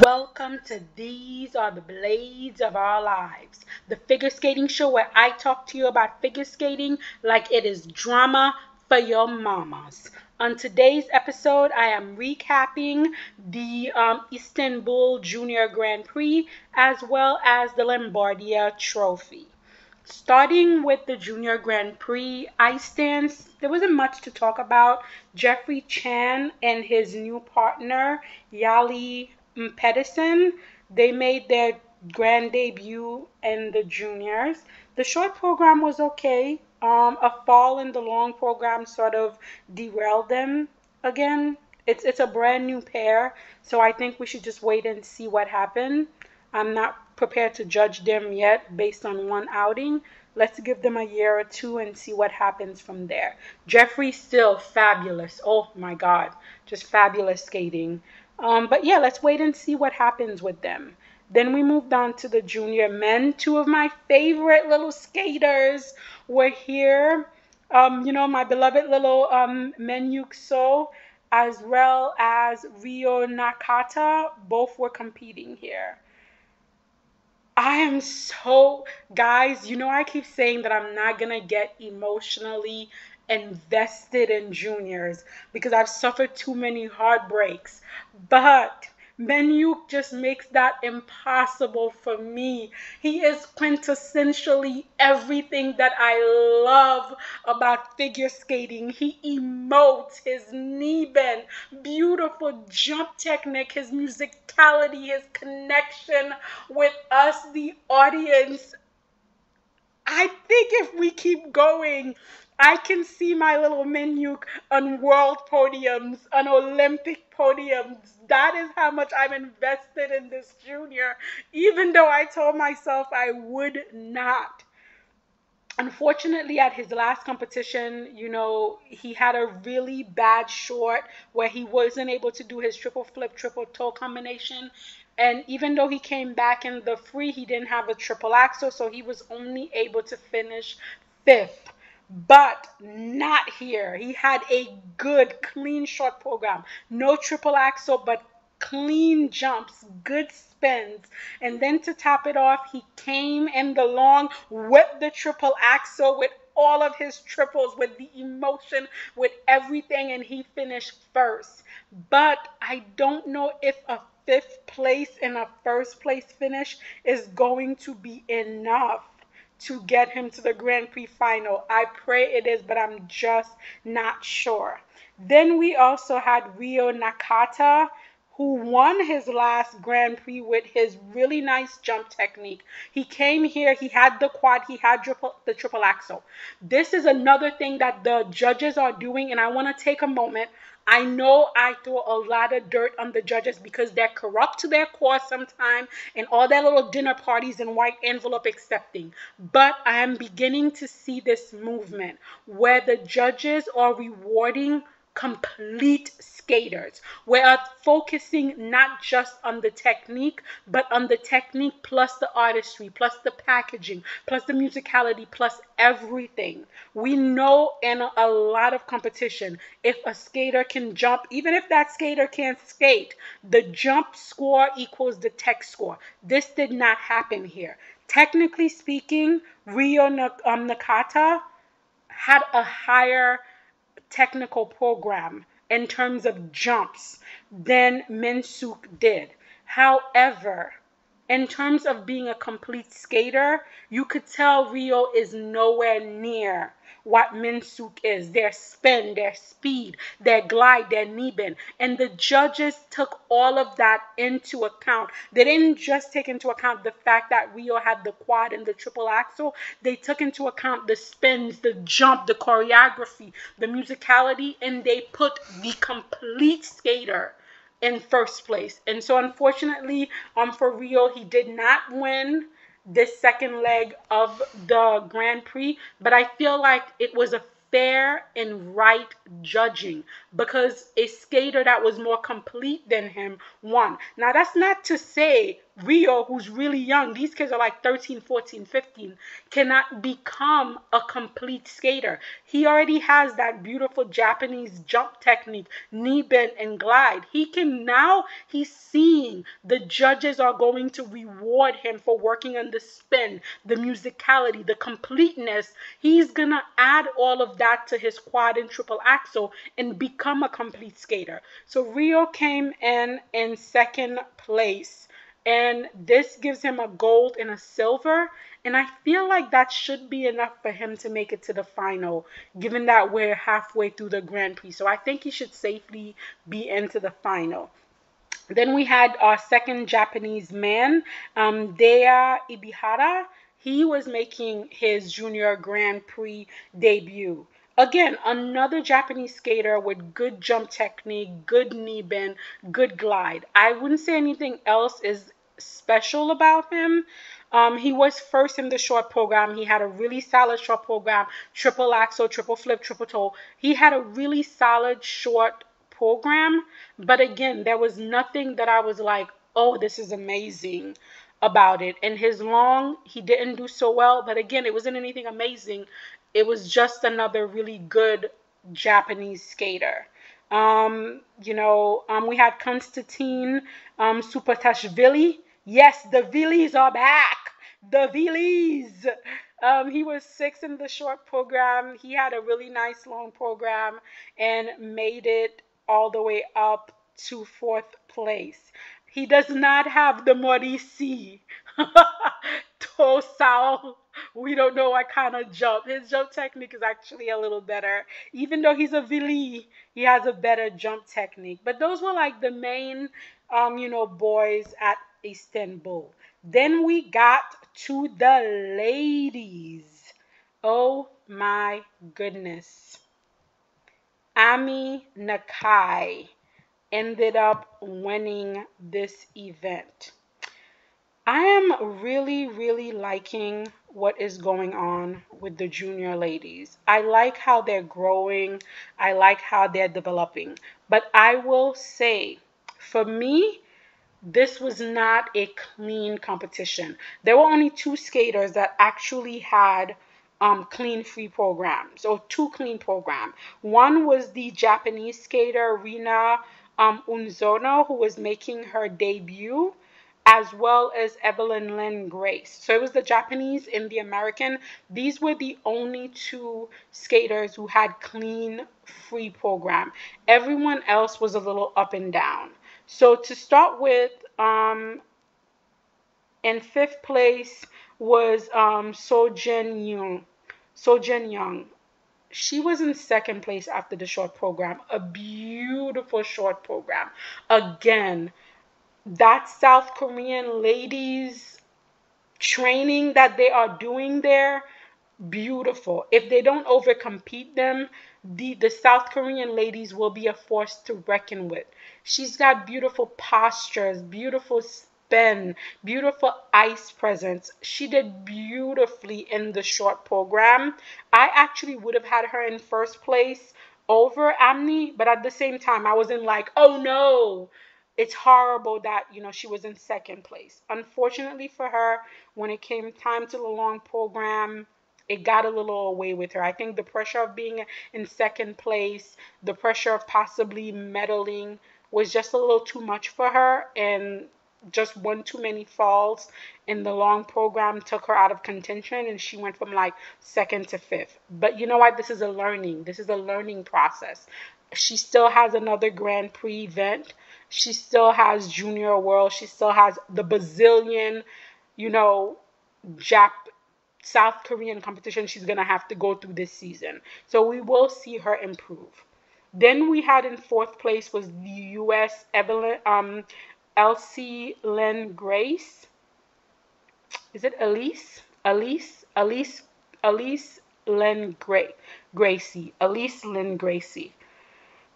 Welcome to These Are the Blades of Our Lives, the figure skating show where I talk to you about figure skating like it is drama for your mamas. On today's episode, I am recapping the um, Istanbul Junior Grand Prix as well as the Lombardia Trophy. Starting with the Junior Grand Prix ice dance, there wasn't much to talk about. Jeffrey Chan and his new partner, Yali Pedersen, they made their grand debut in the juniors. The short program was okay. Um, a fall in the long program sort of derailed them again. It's it's a brand new pair, so I think we should just wait and see what happened. I'm not prepared to judge them yet based on one outing. Let's give them a year or two and see what happens from there. Jeffrey's still fabulous. Oh my God, just fabulous skating. Um, but yeah, let's wait and see what happens with them. Then we moved on to the junior men. Two of my favorite little skaters were here. Um, you know, my beloved little um, Menyuk So, as well as Rio Nakata, both were competing here. I am so, guys, you know, I keep saying that I'm not going to get emotionally invested in juniors because I've suffered too many heartbreaks. But Menyuk just makes that impossible for me. He is quintessentially everything that I love about figure skating. He emotes, his knee bend, beautiful jump technique, his musicality, his connection with us, the audience. I think if we keep going, I can see my little Menyuk on world podiums, on Olympic podiums. That is how much I'm invested in this junior, even though I told myself I would not. Unfortunately, at his last competition, you know, he had a really bad short where he wasn't able to do his triple flip, triple toe combination. And even though he came back in the free, he didn't have a triple axel, so he was only able to finish fifth but not here. He had a good, clean short program. No triple axel, but clean jumps, good spins. And then to top it off, he came in the long with the triple axel with all of his triples, with the emotion, with everything, and he finished first. But I don't know if a fifth place and a first place finish is going to be enough to get him to the Grand Prix final. I pray it is, but I'm just not sure. Then we also had Rio Nakata, who won his last Grand Prix with his really nice jump technique. He came here, he had the quad, he had triple, the triple axel. This is another thing that the judges are doing, and I want to take a moment. I know I throw a lot of dirt on the judges because they're corrupt to their core sometimes and all their little dinner parties and white envelope accepting. But I am beginning to see this movement where the judges are rewarding complete skaters. We are focusing not just on the technique, but on the technique plus the artistry, plus the packaging, plus the musicality, plus everything. We know in a lot of competition, if a skater can jump, even if that skater can't skate, the jump score equals the tech score. This did not happen here. Technically speaking, Rio um, Nakata had a higher technical program in terms of jumps than Mensuk did. However, in terms of being a complete skater, you could tell Rio is nowhere near what Mensuk is their spin, their speed, their glide, their bend, And the judges took all of that into account. They didn't just take into account the fact that Rio had the quad and the triple axel, they took into account the spins, the jump, the choreography, the musicality, and they put the complete skater in first place. And so unfortunately, um for Rio, he did not win this second leg of the Grand Prix, but I feel like it was a fair and right judging because a skater that was more complete than him won. Now, that's not to say Rio, who's really young, these kids are like 13, 14, 15, cannot become a complete skater. He already has that beautiful Japanese jump technique, knee bend and glide. He can now, he's seeing the judges are going to reward him for working on the spin, the musicality, the completeness. He's going to add all of that to his quad and triple axel and become a complete skater. So Rio came in in second place and this gives him a gold and a silver. And I feel like that should be enough for him to make it to the final, given that we're halfway through the Grand Prix. So I think he should safely be into the final. Then we had our second Japanese man, um, Daiya Ebihara. He was making his junior Grand Prix debut. Again, another Japanese skater with good jump technique, good knee bend, good glide. I wouldn't say anything else is special about him. Um, he was first in the short program. He had a really solid short program, triple axel, triple flip, triple toe. He had a really solid short program. But again, there was nothing that I was like, oh, this is amazing about it. And his long, he didn't do so well. But again, it wasn't anything amazing. It was just another really good Japanese skater. Um, you know, um, we had Konstantin um, Supatashvili. Yes, the Villies are back. The Villies. Um, he was six in the short program. He had a really nice long program and made it all the way up to fourth place. He does not have the Maurice Tosal we don't know what kind of jump. His jump technique is actually a little better. Even though he's a Vili, he has a better jump technique. But those were like the main, um, you know, boys at Istanbul. Then we got to the ladies. Oh my goodness. Ami Nakai ended up winning this event. I am really, really liking what is going on with the junior ladies. I like how they're growing, I like how they're developing. But I will say, for me, this was not a clean competition. There were only two skaters that actually had um, clean free programs or two clean program. One was the Japanese skater Rina um, Uzono, who was making her debut as well as Evelyn Lynn Grace. So it was the Japanese and the American. These were the only two skaters who had clean free program. Everyone else was a little up and down. So to start with, um, in fifth place was um, Sojin Young. Sojin Young. She was in second place after the short program. A beautiful short program. Again, that South Korean ladies training that they are doing there beautiful. If they don't overcompete them, the, the South Korean ladies will be a force to reckon with. She's got beautiful postures, beautiful spin, beautiful ice presence. She did beautifully in the short program. I actually would have had her in first place over Amni, but at the same time, I wasn't like, oh no, it's horrible that you know she was in second place. Unfortunately for her, when it came time to the long program, it got a little away with her. I think the pressure of being in second place, the pressure of possibly meddling was just a little too much for her and just one too many falls in the long program took her out of contention and she went from like second to fifth. But you know what? This is a learning. This is a learning process. She still has another Grand Prix event she still has Junior World. She still has the bazillion, you know, Jap South Korean competition she's gonna have to go through this season. So we will see her improve. Then we had in fourth place was the U.S. Evelyn um, Elsie Lynn Grace. Is it Elise? Elise? Elise? Elise Lynn Gray Gracie. Elise Lynn Gracie.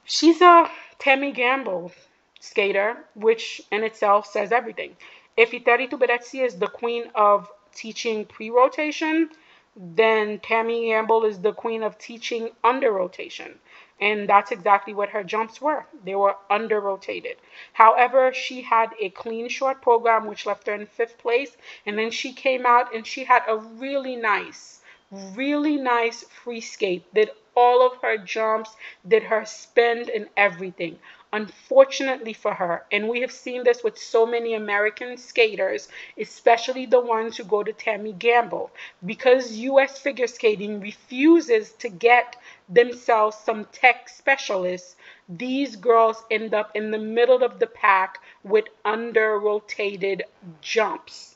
She's a Tammy Gambill skater, which in itself says everything. If Eteri Tutberidze is the queen of teaching pre-rotation, then Tammy Gambill is the queen of teaching under rotation. And that's exactly what her jumps were. They were under rotated. However, she had a clean short program, which left her in fifth place. And then she came out and she had a really nice, really nice free skate. Did all of her jumps, did her spin and everything. Unfortunately for her, and we have seen this with so many American skaters, especially the ones who go to Tammy Gambill, because US figure skating refuses to get themselves some tech specialists, these girls end up in the middle of the pack with under rotated jumps.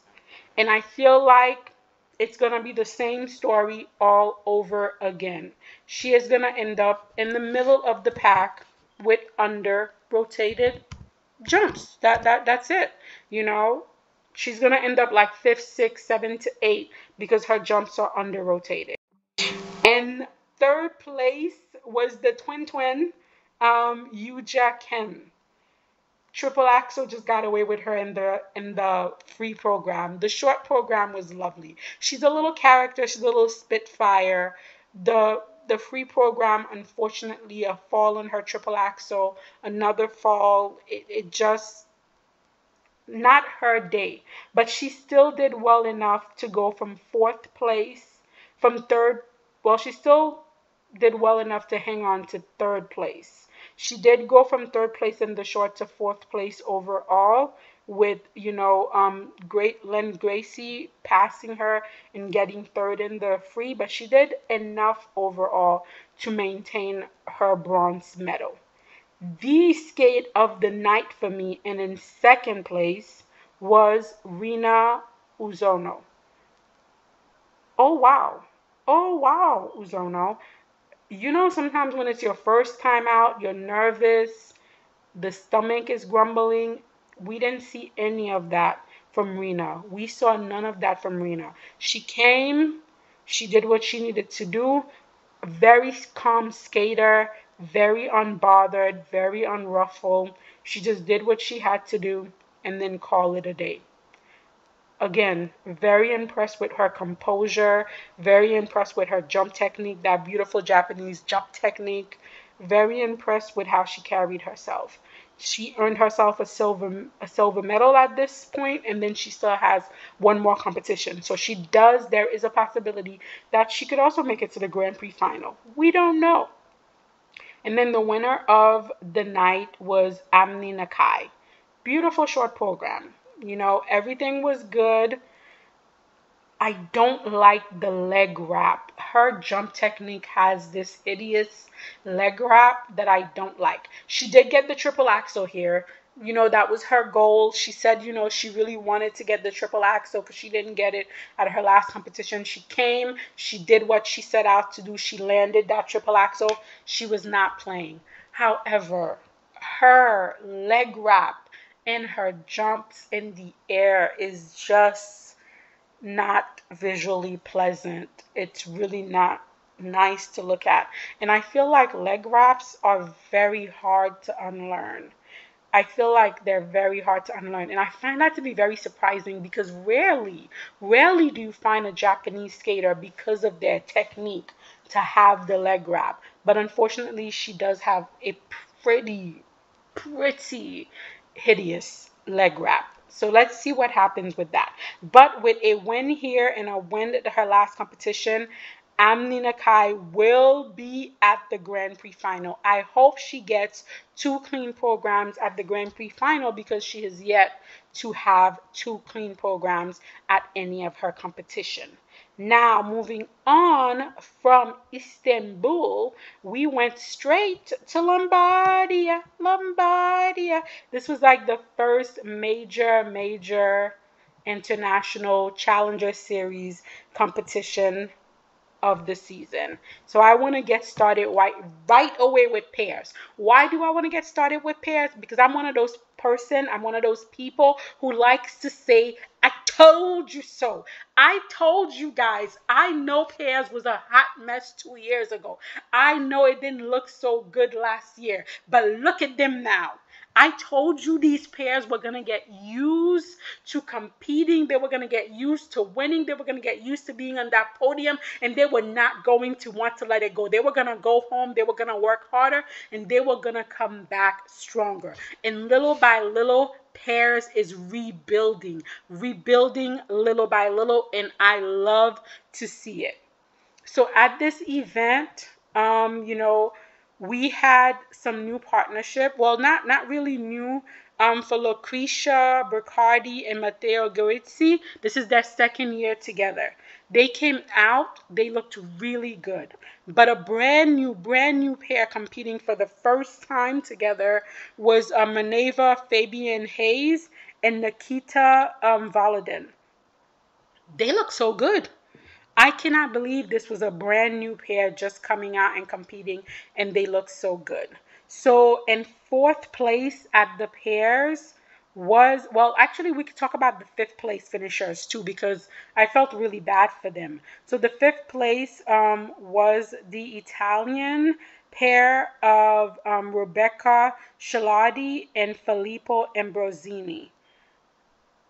And I feel like it's going to be the same story all over again. She is going to end up in the middle of the pack with under rotated jumps. That that that's it. You know, she's going to end up like 5th, 6th, 7th to 8 because her jumps are under rotated. And third place was the twin twin, um, Yujae Kim. Triple Axel just got away with her in the in the free program. The short program was lovely. She's a little character. She's a little spitfire. The the free program, unfortunately, a fall on her triple axel, another fall. It, it just not her day, but she still did well enough to go from fourth place, from third. Well, she still did well enough to hang on to third place. She did go from third place in the short to fourth place overall, with you know um, great Len Gracie passing her and getting third in the free, but she did enough overall to maintain her bronze medal. The skate of the night for me, and in second place was Rina Uzono. Oh wow! Oh wow, Uzono you know, sometimes when it's your first time out, you're nervous, the stomach is grumbling. We didn't see any of that from Rina. We saw none of that from Rina. She came, she did what she needed to do. A very calm skater, very unbothered, very unruffled. She just did what she had to do and then call it a day again, very impressed with her composure, very impressed with her jump technique, that beautiful Japanese jump technique. Very impressed with how she carried herself. She earned herself a silver a silver medal at this point, and then she still has one more competition. So she does. There is a possibility that she could also make it to the Grand Prix final. We don't know. And then the winner of the night was Amni Nakai. Beautiful short program you know, everything was good. I don't like the leg wrap. Her jump technique has this hideous leg wrap that I don't like. She did get the triple axel here. You know, that was her goal. She said, you know, she really wanted to get the triple axel because she didn't get it at her last competition. She came, she did what she set out to do. She landed that triple axel. She was not playing. However, her leg wrap and her jumps in the air is just not visually pleasant. It's really not nice to look at. And I feel like leg wraps are very hard to unlearn. I feel like they're very hard to unlearn. And I find that to be very surprising because rarely, rarely do you find a Japanese skater because of their technique to have the leg wrap. But unfortunately, she does have a pretty, pretty hideous leg wrap. So let's see what happens with that. But with a win here and a win at her last competition, Amnina Kai will be at the Grand Prix final. I hope she gets two clean programs at the Grand Prix final because she has yet to have two clean programs at any of her competition. Now, moving on from Istanbul, we went straight to Lombardia. Lombardia. This was like the first major, major international challenger series competition of the season. So I want to get started right right away with pairs. Why do I want to get started with pairs? Because I'm one of those person, I'm one of those people who likes to say told you so. I told you guys. I know pairs was a hot mess 2 years ago. I know it didn't look so good last year, but look at them now. I told you these pairs were going to get used to competing. They were going to get used to winning. They were going to get used to being on that podium and they were not going to want to let it go. They were going to go home. They were going to work harder and they were going to come back stronger. And little by little, Pairs is rebuilding, rebuilding little by little, and I love to see it. So at this event, um, you know, we had some new partnership. Well, not not really new. Um, for Lucrezia Beccari and Matteo Guarise, this is their second year together. They came out, they looked really good. But a brand new, brand new pair competing for the first time together was uh, Minerva Fabienne Hase and Nikita um, Volodin. They look so good. I cannot believe this was a brand new pair just coming out and competing, and they look so good. So, in fourth place at the pairs was, well, actually, we could talk about the fifth place finishers too, because I felt really bad for them. So, the fifth place um, was the Italian pair of um, Rebecca Ghilardi and Filippo Ambrosini.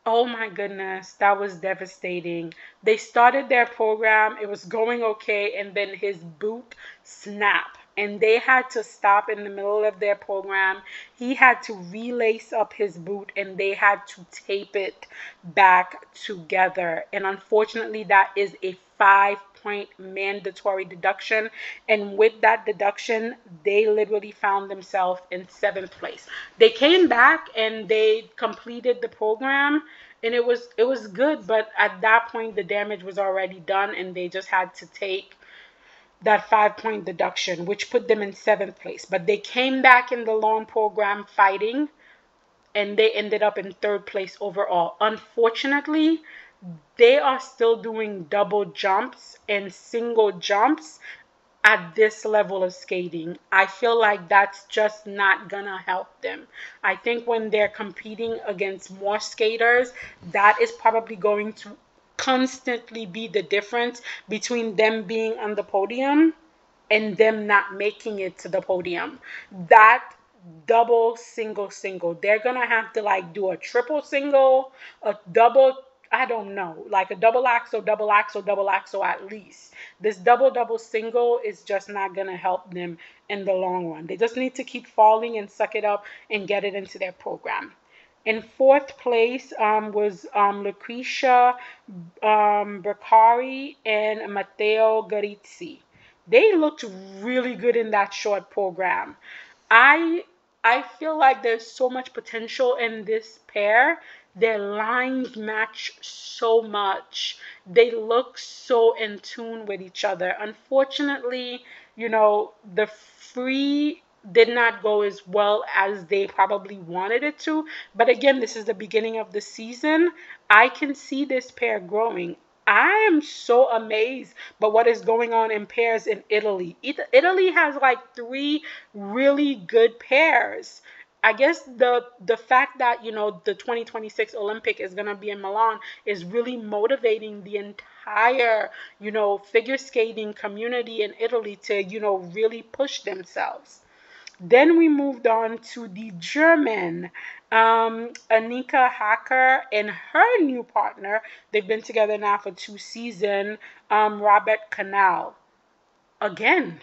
Oh my goodness, that was devastating. They started their program, it was going okay, and then his boot snapped. And they had to stop in the middle of their program. He had to relace up his boot and they had to tape it back together. And unfortunately, that is a five point mandatory deduction. And with that deduction, they literally found themselves in seventh place. They came back and they completed the program and it was it was good but at that point the damage was already done and they just had to take that five point deduction which put them in seventh place but they came back in the long program fighting and they ended up in third place overall unfortunately they are still doing double jumps and single jumps at this level of skating. I feel like that's just not gonna help them. I think when they're competing against more skaters, that is probably going to constantly be the difference between them being on the podium and them not making it to the podium. That double single single they're gonna have to like do a triple single a double I don't know, like a double axel, double axel, double axel at least. This double double single is just not gonna help them in the long run. They just need to keep falling and suck it up and get it into their program. In fourth place um, was um, Lucrezia um, and Matteo Guarise. They looked really good in that short program. I I feel like there's so much potential in this pair their lines match so much. They look so in tune with each other. Unfortunately, you know, the free did not go as well as they probably wanted it to. But again, this is the beginning of the season. I can see this pair growing. I am so amazed by what is going on in pairs in Italy. Italy has like three really good pairs. I guess the the fact that you know the 2026 Olympic is gonna be in Milan is really motivating the entire you know figure skating community in Italy to you know really push themselves. Then we moved on to the German um, Annika Hocke and her new partner. They've been together now for two seasons. Um, Robert Kunkel. Again,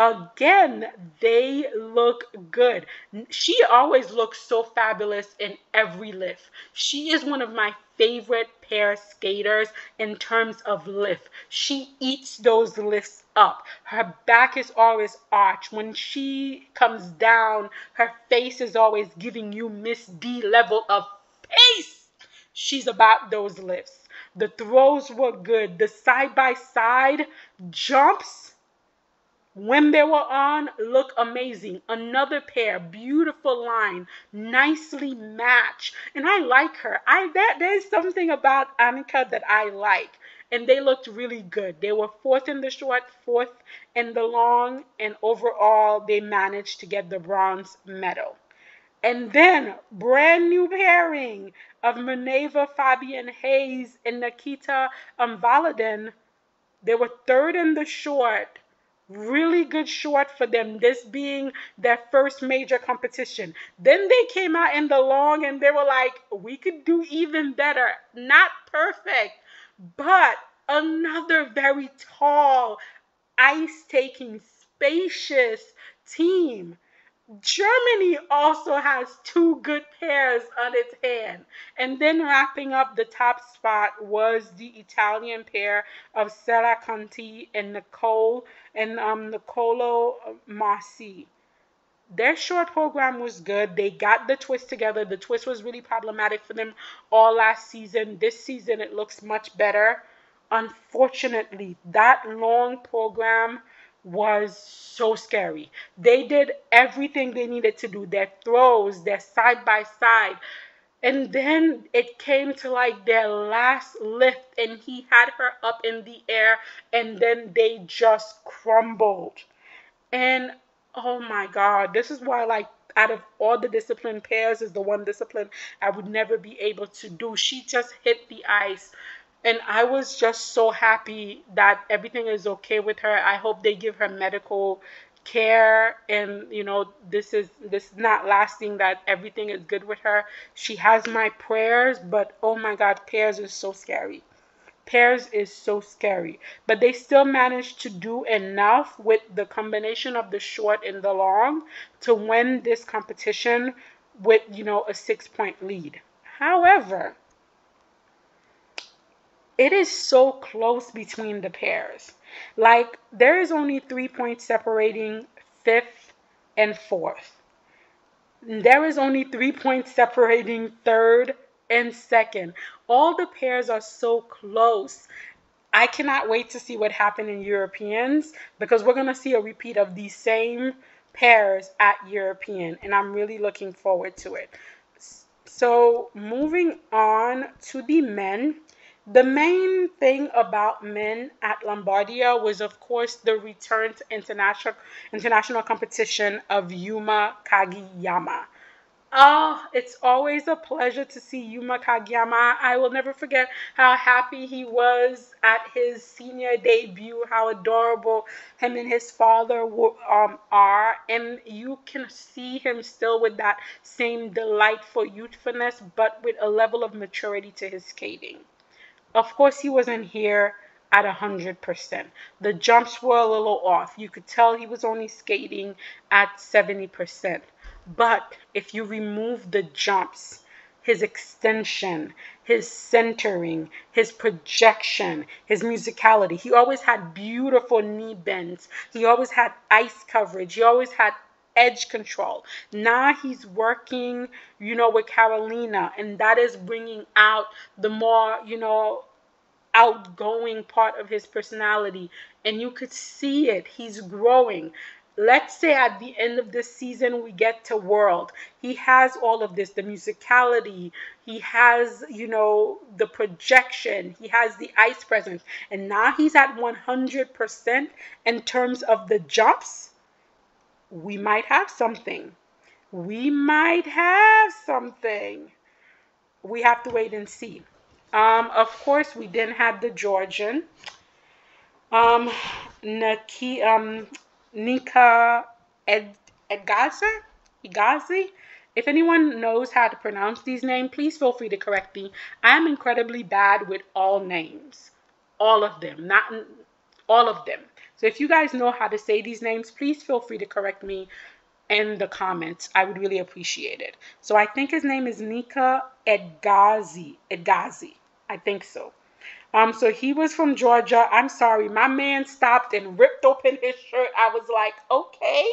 Again, they look good. She always looks so fabulous in every lift. She is one of my favorite pair skaters in terms of lift. She eats those lifts up. Her back is always arched. When she comes down, her face is always giving you Miss D level of pace. She's about those lifts. The throws were good. The side by side jumps when they were on look amazing. Another pair beautiful line nicely matched. And i like her. I that there's something about annika that i like. And they looked really good. They were fourth in the short fourth in the long and overall they managed to get the bronze medal. And then brand new pairing of Minerva Fabienne Hase and Nikita Umvaladin. They were third in the short Really good short for them, this being their first major competition. Then they came out in the long and they were like, we could do even better. Not perfect, but another very tall, ice taking, spacious team. Germany also has two good pairs on its hand. And then wrapping up the top spot was the Italian pair of Sara Conti and Nicole and um, Nicolo Macii. Their short program was good. They got the twist together. The twist was really problematic for them all last season. This season, it looks much better. Unfortunately, that long program was so scary. They did everything they needed to do their throws, their side by side. And then it came to like their last lift, and he had her up in the air, and then they just crumbled. And oh my God, this is why, like, out of all the discipline pairs, is the one discipline I would never be able to do. She just hit the ice and I was just so happy that everything is okay with her. I hope they give her medical care and you know this is this is not lasting that everything is good with her. She has my prayers but oh my god pairs is so scary. Pairs is so scary. But they still managed to do enough with the combination of the short and the long to win this competition with you know a six point lead. However it is so close between the pairs. Like there is only three points separating fifth and fourth. There is only three points separating third and second. All the pairs are so close. I cannot wait to see what happened in Europeans because we're going to see a repeat of these same pairs at European, and I'm really looking forward to it. So, moving on to the men, the main thing about men at Lombardia was, of course, the return to international international competition of Yuma Kagiyama. Oh, it's always a pleasure to see Yuma Kagiyama. I will never forget how happy he was at his senior debut, how adorable him and his father um, are. And you can see him still with that same delightful youthfulness, but with a level of maturity to his skating. Of course, he wasn't here at 100%. The jumps were a little off. You could tell he was only skating at 70%. But if you remove the jumps, his extension, his centering, his projection, his musicality. He always had beautiful knee bends. He always had ice coverage. He always had edge control. Now he's working, you know, with Carolina, and that is bringing out the more, you know, outgoing part of his personality. And you could see it. He's growing. Let's say at the end of the season, we get to World. He has all of this the musicality, he has, you know, the projection, he has the ice presence. And now he's at 100% in terms of the jumps we might have something. We might have something. We have to wait and see. Um, of course, we didn't have the Georgian. Um, Naki, um, Nika Ed, Edgaza? Igazi? If anyone knows how to pronounce these names, please feel free to correct me. I am incredibly bad with all names. All of them. Not all of them. So if you guys know how to say these names, please feel free to correct me in the comments. I would really appreciate it. So I think his name is Nika Edgazi. Edgazi. I think so. Um, so he was from Georgia. I'm sorry, my man stopped and ripped open his shirt. I was like, okay,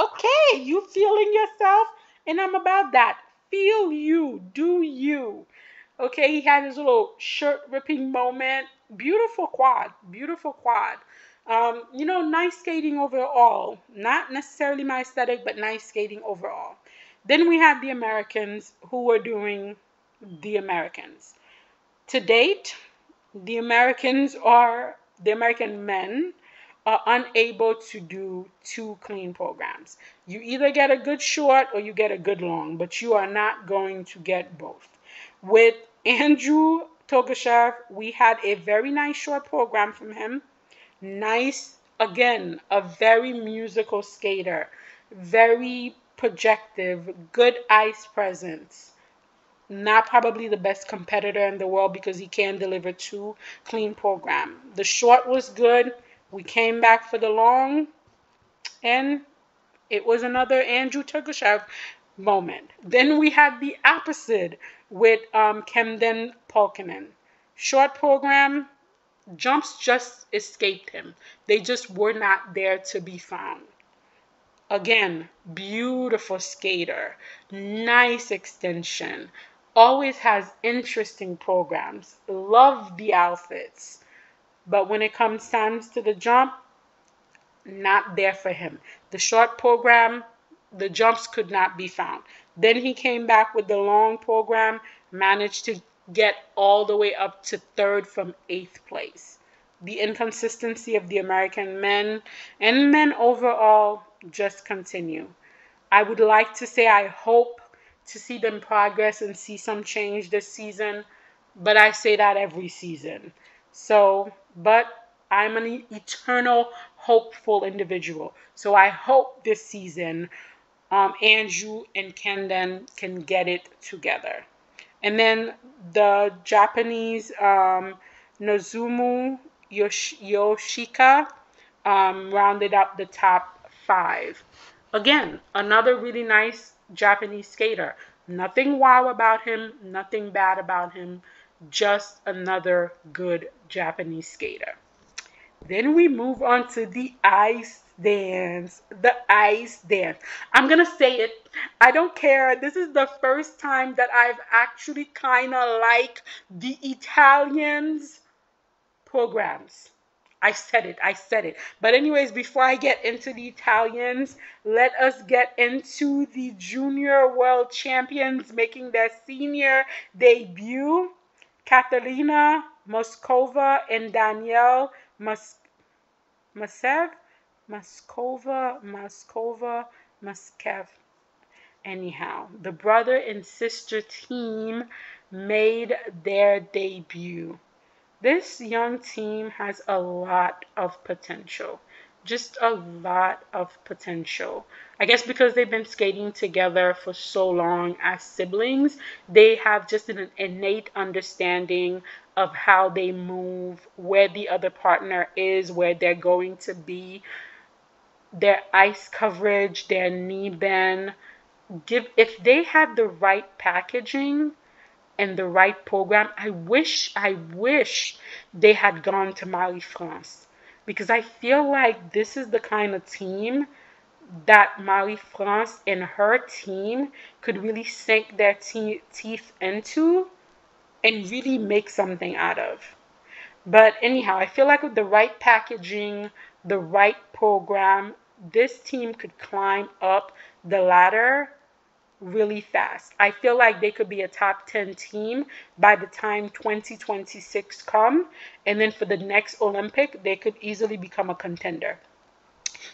okay, you feeling yourself? And I'm about that. Feel you, do you. Okay, he had his little shirt ripping moment. Beautiful quad, beautiful quad. Um, you know, nice skating overall. Not necessarily my aesthetic, but nice skating overall. Then we have the Americans who were doing the Americans. To date, the Americans are, the American men are unable to do two clean programs. You either get a good short or you get a good long, but you are not going to get both. With Andrew Torgashev, we had a very nice short program from him nice again, a very musical skater, very projective, good ice presence. Not probably the best competitor in the world because he can deliver two clean program. The short was good. We came back for the long, and it was another Andrew Torgashev moment. Then we had the opposite with um, Camden Pulkinen. Short program, jumps just escaped him. They just were not there to be found. Again, beautiful skater, nice extension, always has interesting programs, love the outfits. But when it comes time to the jump, not there for him. The short program, the jumps could not be found. Then he came back with the long program, managed to get all the way up to third from eighth place. The inconsistency of the American men and men overall just continue. I would like to say I hope to see them progress and see some change this season, but I say that every season. So, but I'm an eternal hopeful individual. So I hope this season um, Andrew and Camden can get it together. And then the Japanese um, Nozomu Yosh- Yoshioka um, rounded up the top five. Again, another really nice Japanese skater. Nothing wow about him, nothing bad about him, just another good Japanese skater. Then we move on to the ice dance. The ice dance. I'm to say it. I don't care. This is the first time that I've actually kind of like the Italians programs. I said it. I said it. But, anyways, before I get into the Italians, let us get into the Junior World Champions making their senior debut. Katerina Moskova and Daniel Mas- Masev, Moskova, Moskova, Maskev. Anyhow, the brother and sister team made their debut. This young team has a lot of potential. Just a lot of potential. I guess because they've been skating together for so long as siblings, they have just an innate understanding of how they move, where the other partner is, where they're going to be, their ice coverage, their knee bend. Give if they had the right packaging and the right program, I wish I wish they had gone to Marie France because I feel like this is the kind of team that Marie France and her team could really sink their te- teeth into and really make something out of. But anyhow, I feel like with the right packaging, the right program, this team could climb up the ladder really fast. I feel like they could be a top 10 team by the time 2026 come and then for the next Olympic they could easily become a contender.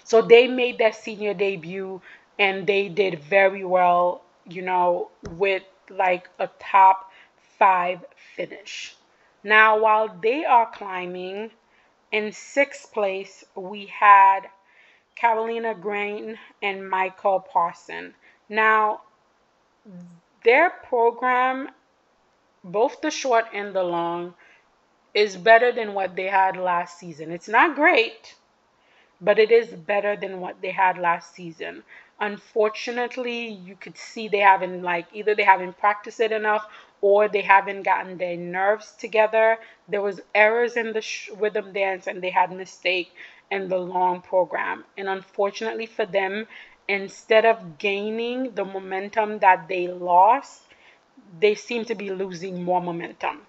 So they made their senior debut and they did very well, you know, with like a top five finish. Now, while they are climbing, in sixth place, we had Caroline Green and Michael Parson. Now, their program, both the short and the long, is better than what they had last season. It's not great, but it is better than what they had last season. Unfortunately, you could see they haven't like either they haven't practiced it enough or they haven't gotten their nerves together. There was errors in the sh- rhythm dance and they had mistake in the long program. And unfortunately for them, instead of gaining the momentum that they lost, they seem to be losing more momentum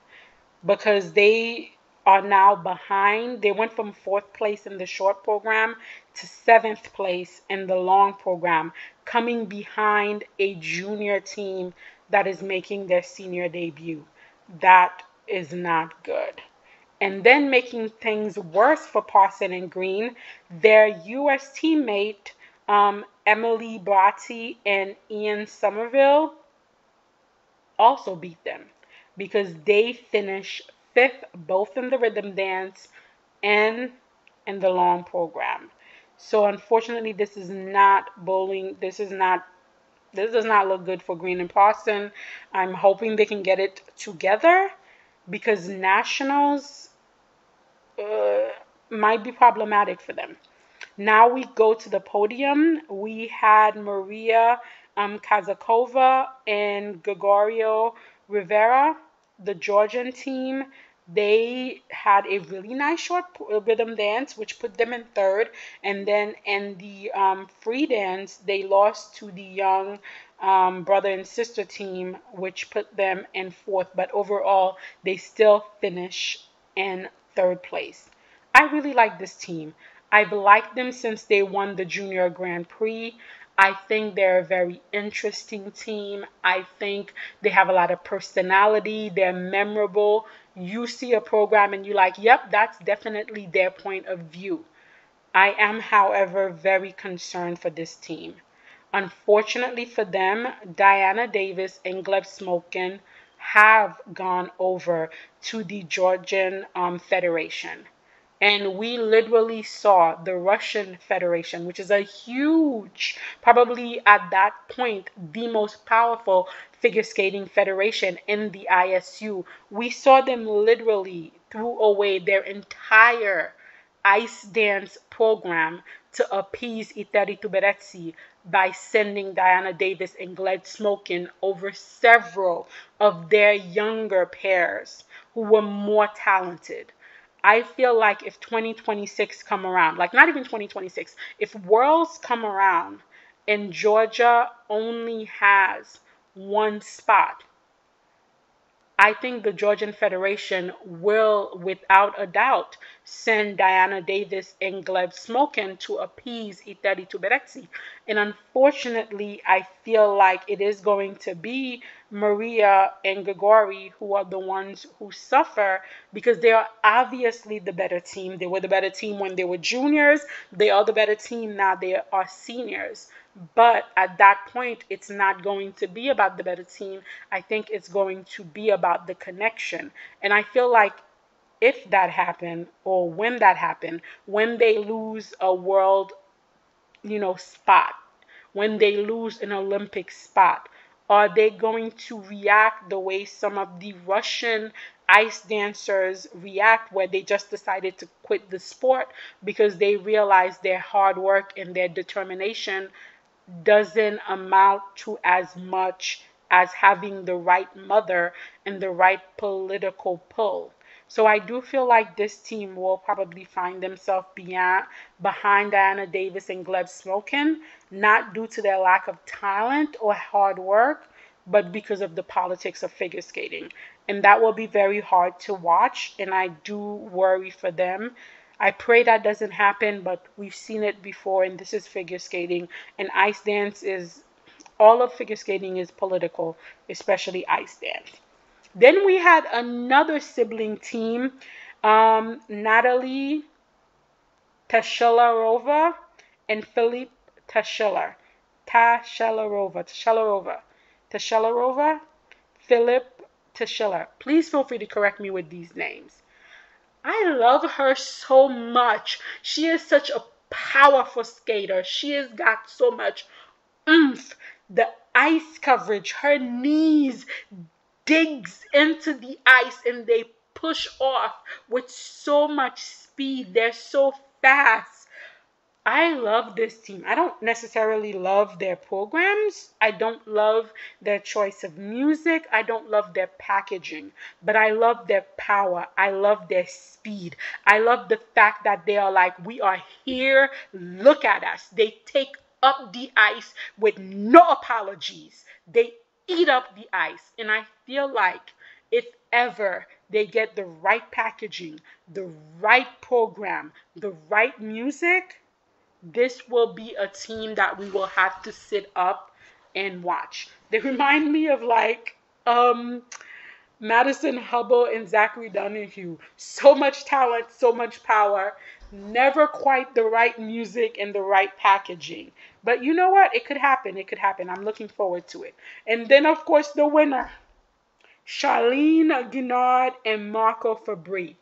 because they are now behind. They went from fourth place in the short program to seventh place in the long program, coming behind a junior team that is making their senior debut. That is not good. And then making things worse for Parson and Green, their U.S. teammate, um, Emily Bratti and Ian Somerville, also beat them because they finished fifth both in the rhythm dance and in the long program. So unfortunately, this is not bowling. This is not. This does not look good for Green and Parson. I'm hoping they can get it together because nationals uh, might be problematic for them. Now we go to the podium. We had Maria um, Kazakova and Gregorio Rivera, the Georgian team. They had a really nice short rhythm dance, which put them in third. And then in the um, free dance, they lost to the young um, brother and sister team, which put them in fourth. But overall, they still finish in third place. I really like this team. I've liked them since they won the Junior Grand Prix. I think they're a very interesting team. I think they have a lot of personality. They're memorable. You see a program and you're like, yep, that's definitely their point of view. I am, however, very concerned for this team. Unfortunately for them, Diana Davis and Gleb Smolkin have gone over to the Georgian um, Federation and we literally saw the Russian Federation, which is a huge, probably at that point, the most powerful figure skating federation in the ISU. We saw them literally threw away their entire ice dance program to appease Eteri Tutberidze by sending Diana Davis and Gleb Smolkin over several of their younger pairs who were more talented. I feel like if 2026 come around, like not even 2026, if Worlds come around and Georgia only has one spot, I think the Georgian Federation will, without a doubt, send Diana Davis and Gleb Smolkin to appease Eteri Tutberidze. And unfortunately, I feel like it is going to be Maria and Grigori who are the ones who suffer because they are obviously the better team. They were the better team when they were juniors. They are the better team now they are seniors. But at that point, it's not going to be about the better team. I think it's going to be about the connection. And I feel like if that happened or when that happened, when they lose a world, you know, spot, when they lose an Olympic spot, are they going to react the way some of the Russian ice dancers react, where they just decided to quit the sport because they realized their hard work and their determination doesn't amount to as much as having the right mother and the right political pull? So I do feel like this team will probably find themselves beyond, behind Diana Davis and Gleb Smolkin, not due to their lack of talent or hard work, but because of the politics of figure skating. And that will be very hard to watch, and I do worry for them. I pray that doesn't happen, but we've seen it before, and this is figure skating. And ice dance is all of figure skating is political, especially ice dance. Then we had another sibling team, um, Natalie Tashilarova and Philip Tashilar. Tashilarova, Tashilarova, Tashilarova, Philip Tashilar. Please feel free to correct me with these names. I love her so much. She is such a powerful skater. She has got so much oomph. The ice coverage, her knees digs into the ice and they push off with so much speed. They're so fast. I love this team. I don't necessarily love their programs. I don't love their choice of music. I don't love their packaging, but I love their power. I love their speed. I love the fact that they are like, we are here. Look at us. They take up the ice with no apologies. They eat up the ice. And I feel like if ever they get the right packaging, the right program, the right music, this will be a team that we will have to sit up and watch. They remind me of like um Madison Hubbell and Zachary Donahue. So much talent, so much power, never quite the right music and the right packaging. But you know what? It could happen. It could happen. I'm looking forward to it. And then, of course, the winner Charlene Guignard and Marco Fabbri.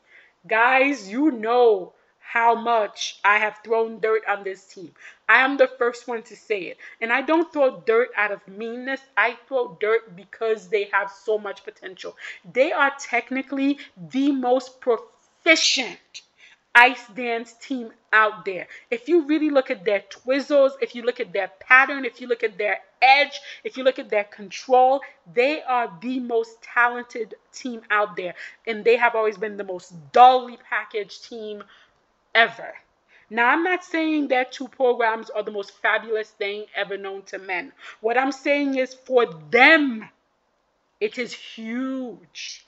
Guys, you know how much I have thrown dirt on this team. I am the first one to say it. And I don't throw dirt out of meanness. I throw dirt because they have so much potential. They are technically the most proficient ice dance team out there. If you really look at their twizzles, if you look at their pattern, if you look at their edge, if you look at their control, they are the most talented team out there. And they have always been the most dully packaged team ever. Now, I'm not saying that two programs are the most fabulous thing ever known to men. What I'm saying is for them, it is huge.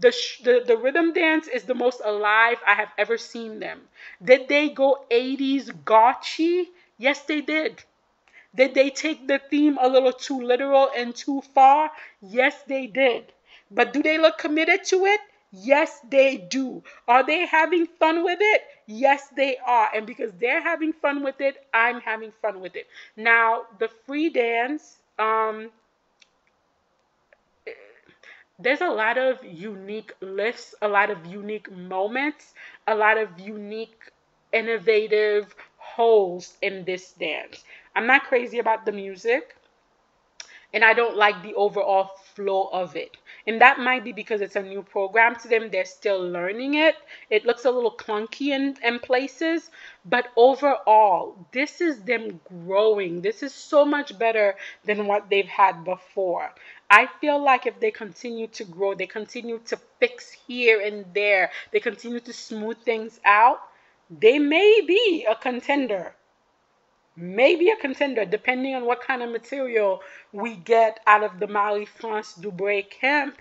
The, the, the rhythm dance is the most alive I have ever seen them. Did they go 80s gotchi? Yes, they did. Did they take the theme a little too literal and too far? Yes, they did. But do they look committed to it? Yes, they do. Are they having fun with it? Yes, they are. And because they're having fun with it, I'm having fun with it. Now, the free dance, um, there's a lot of unique lifts, a lot of unique moments, a lot of unique, innovative holes in this dance. I'm not crazy about the music, and I don't like the overall flow of it. And that might be because it's a new program to them. They're still learning it. It looks a little clunky in, in places. But overall, this is them growing. This is so much better than what they've had before. I feel like if they continue to grow, they continue to fix here and there, they continue to smooth things out, they may be a contender maybe a contender, depending on what kind of material we get out of the Marie-France Dubreuil camp.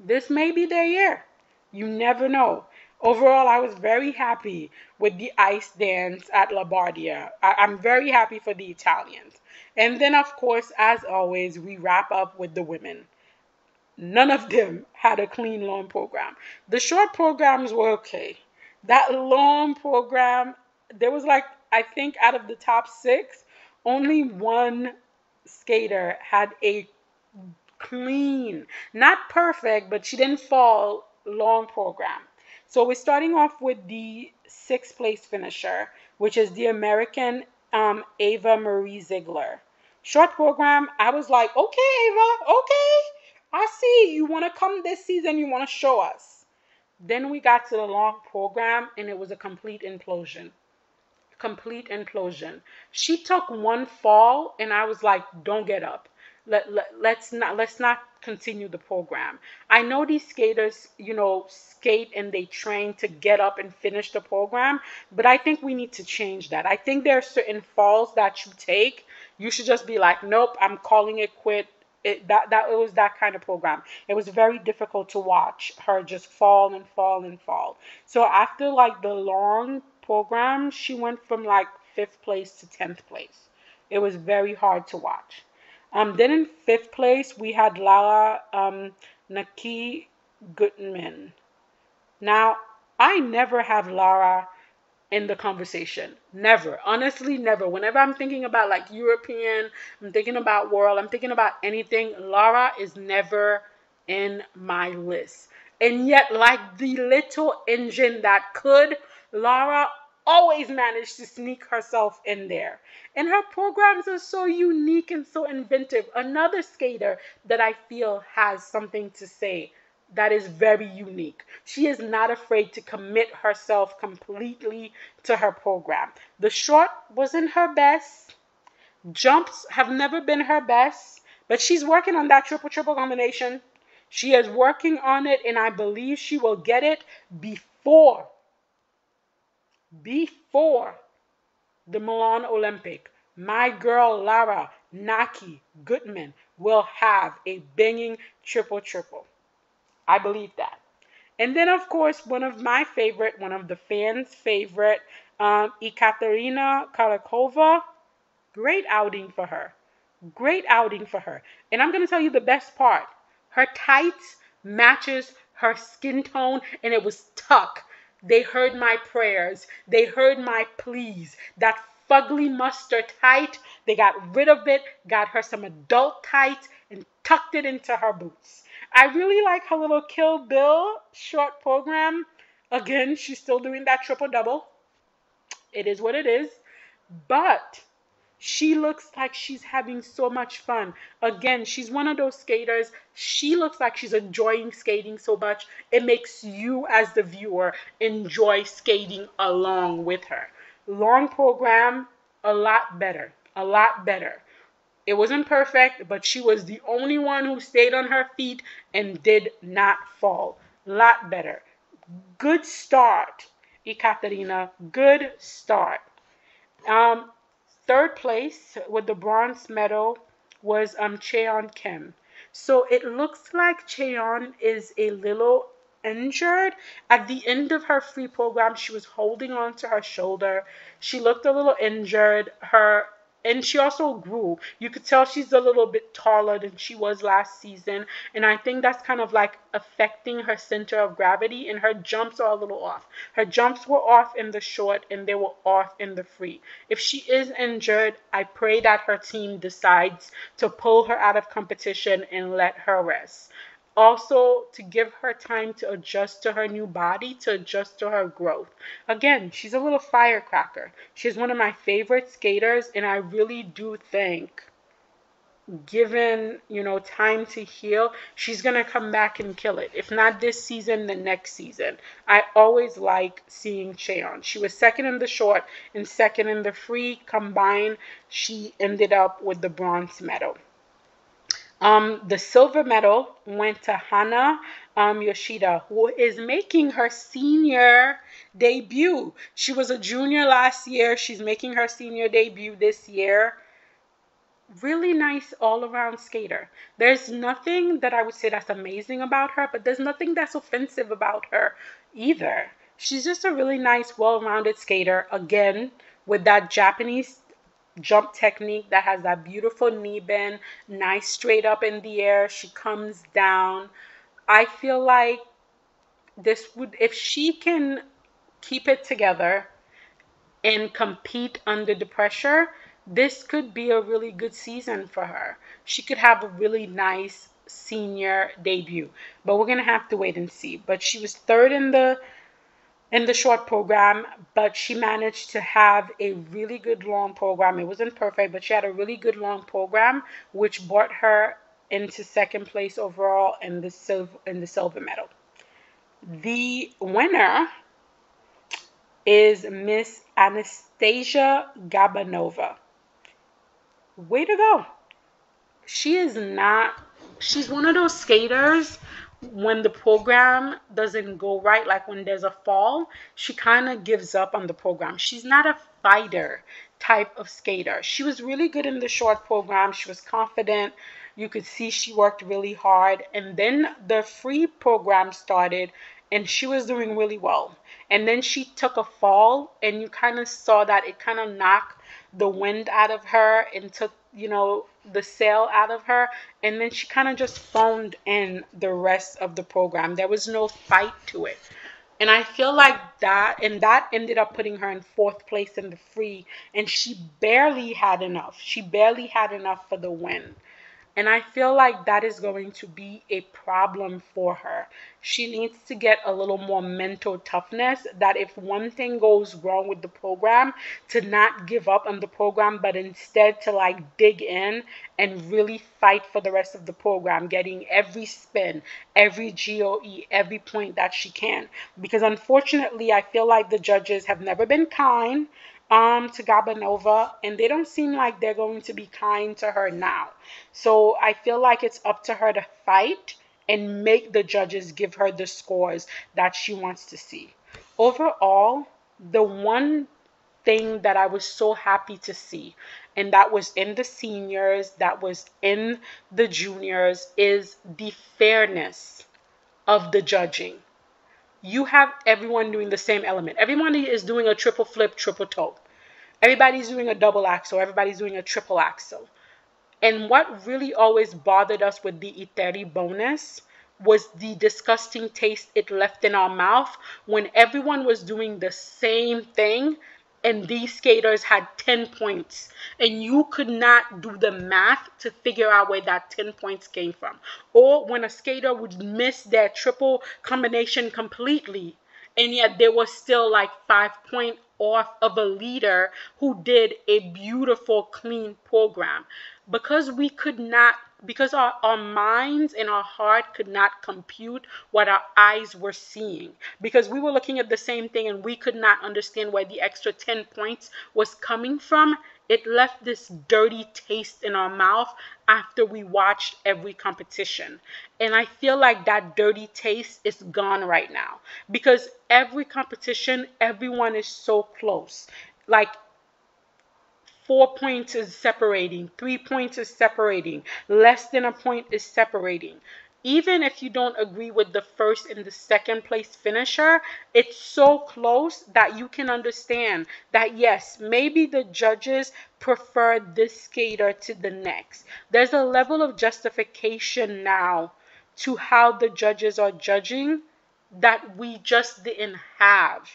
This may be their year. You never know. Overall, I was very happy with the ice dance at Lombardia. I- I'm very happy for the Italians. And then, of course, as always, we wrap up with the women. None of them had a clean long program. The short programs were okay. That long program, there was like I think out of the top six, only one skater had a clean, not perfect, but she didn't fall long program. So we're starting off with the sixth place finisher, which is the American um, Ava Marie Ziegler. Short program, I was like, okay, Ava, okay, I see you want to come this season, you want to show us. Then we got to the long program, and it was a complete implosion complete implosion. She took one fall and I was like, don't get up. Let, let, let's not let's not continue the program. I know these skaters, you know, skate and they train to get up and finish the program, but I think we need to change that. I think there are certain falls that you take. You should just be like, nope, I'm calling it quit. It, that that it was that kind of program. It was very difficult to watch her just fall and fall and fall. So after like the long program, she went from like fifth place to 10th place. It was very hard to watch. Um, then in fifth place, we had Lara um, Naki Gutmann. Now, I never have Lara in the conversation. Never. Honestly, never. Whenever I'm thinking about like European, I'm thinking about world, I'm thinking about anything, Lara is never in my list. And yet, like the little engine that could, Lara always managed to sneak herself in there. And her programs are so unique and so inventive. Another skater that I feel has something to say that is very unique. She is not afraid to commit herself completely to her program. The short wasn't her best. Jumps have never been her best, but she's working on that triple triple combination. She is working on it, and I believe she will get it before before the Milan Olympic, my girl Lara Naki Gutmann will have a banging triple triple. I believe that. And then, of course, one of my favorite, one of the fans' favorite, um, Ekaterina Kurakova. Great outing for her. Great outing for her. And I'm going to tell you the best part. Her tights matches her skin tone, and it was tuck they heard my prayers. They heard my pleas. That fugly mustard tight, they got rid of it, got her some adult tights, and tucked it into her boots. I really like her little Kill Bill short program. Again, she's still doing that triple double. It is what it is. But she looks like she's having so much fun. Again, she's one of those skaters. She looks like she's enjoying skating so much. It makes you, as the viewer, enjoy skating along with her. Long program, a lot better. A lot better. It wasn't perfect, but she was the only one who stayed on her feet and did not fall. A lot better. Good start, Ekaterina. Good start. Um, third place with the bronze medal was um Chaeyeon Kim. So it looks like Chaeyeon is a little injured. At the end of her free program, she was holding on to her shoulder. She looked a little injured. Her and she also grew. You could tell she's a little bit taller than she was last season, and I think that's kind of like affecting her center of gravity. And her jumps are a little off. Her jumps were off in the short, and they were off in the free. If she is injured, I pray that her team decides to pull her out of competition and let her rest also to give her time to adjust to her new body, to adjust to her growth. Again, she's a little firecracker. She's one of my favorite skaters, and I really do think given you know time to heal she's gonna come back and kill it. If not this season the next season. I always like seeing Chaeyeon. She was second in the short and second in the free combined. She ended up with the bronze medal um, the silver medal went to Hana um, Yoshida, who is making her senior debut. She was a junior last year. She's making her senior debut this year. Really nice all around skater. There's nothing that I would say that's amazing about her, but there's nothing that's offensive about her either. She's just a really nice, well rounded skater. Again, with that Japanese jump technique that has that beautiful knee bend, nice straight up in the air. She comes down. I feel like this would, if she can keep it together and compete under the pressure, this could be a really good season for her. She could have a really nice senior debut, but we're going to have to wait and see. But she was third in the in the short program, but she managed to have a really good long program. It wasn't perfect, but she had a really good long program, which brought her into second place overall in the silver in the silver medal. The winner is Miss Anastasia Gubanova. Way to go. She is not she's one of those skaters when the program doesn't go right, like when there's a fall, she kind of gives up on the program. She's not a fighter type of skater. She was really good in the short program. She was confident. You could see she worked really hard. And then the free program started and she was doing really well. And then she took a fall and you kind of saw that it kind of knocked the wind out of her and took you know, the sale out of her. And then she kind of just phoned in the rest of the program. There was no fight to it. And I feel like that, and that ended up putting her in fourth place in the free. And she barely had enough. She barely had enough for the win. And I feel like that is going to be a problem for her. She needs to get a little more mental toughness that if one thing goes wrong with the program, to not give up on the program, but instead to like dig in and really fight for the rest of the program, getting every spin, every GOE, every point that she can. Because unfortunately, I feel like the judges have never been kind um, to Gubanova, and they don't seem like they're going to be kind to her now. So I feel like it's up to her to fight and make the judges give her the scores that she wants to see. Overall, the one thing that I was so happy to see, and that was in the seniors, that was in the juniors, is the fairness of the judging you have everyone doing the same element. Everyone is doing a triple flip, triple toe. Everybody's doing a double axle. everybody's doing a triple axle. And what really always bothered us with the Eteri bonus was the disgusting taste it left in our mouth when everyone was doing the same thing and these skaters had 10 points. And you could not do the math to figure out where that 10 points came from. Or when a skater would miss their triple combination completely and yet there was still like five point off of a leader who did a beautiful, clean program. Because we could not because our, our minds and our heart could not compute what our eyes were seeing because we were looking at the same thing and we could not understand where the extra 10 points was coming from it left this dirty taste in our mouth after we watched every competition. And I feel like that dirty taste is gone right now because every competition, everyone is so close. Like four points is separating, three points is separating, less than a point is separating even if you don't agree with the first and the second place finisher, it's so close that you can understand that yes, maybe the judges prefer this skater to the next. There's a level of justification now to how the judges are judging that we just didn't have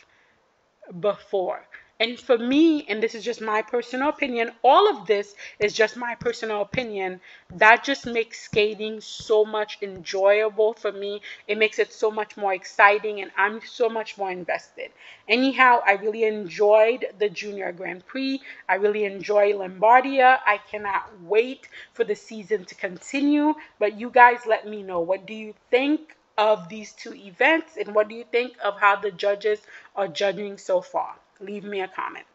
before. And for me, and this is just my personal opinion, all of this is just my personal opinion. That just makes skating so much enjoyable for me. It makes it so much more exciting, and I'm so much more invested. Anyhow, I really enjoyed the Junior Grand Prix. I really enjoy Lombardia. I cannot wait for the season to continue. But you guys let me know what do you think of these two events and what do you think of how the judges are judging so far? Leave me a comment.